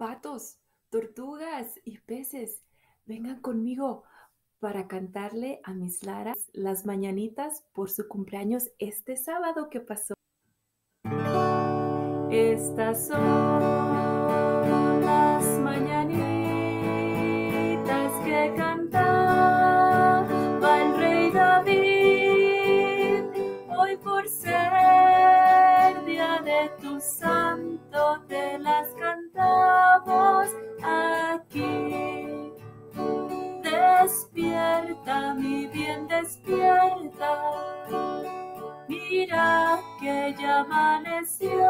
patos, tortugas y peces, vengan conmigo para cantarle a mis Laras las mañanitas por su cumpleaños este sábado que pasó. Estas son las mañanitas que cantaba el rey David. Hoy por ser día de tu santo te Despierta, mi bien, despierta. Mira que ya amaneció,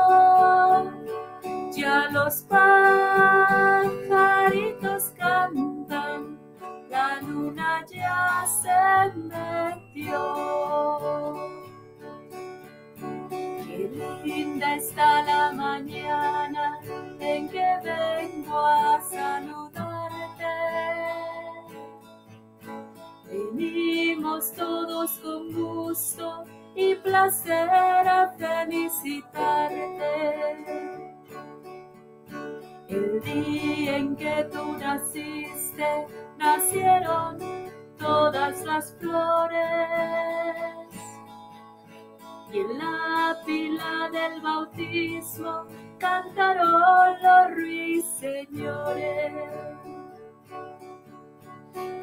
ya los pajaritos cantan, la luna ya se metió. Qué linda está la mañana Todos con gusto y placer a felicitarte. El día en que tú naciste, nacieron todas las flores. Y en la pila del bautismo cantaron los ruiseñores.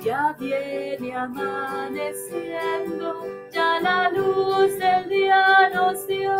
Ya viene amaneciendo, ya la luz del día nos dio.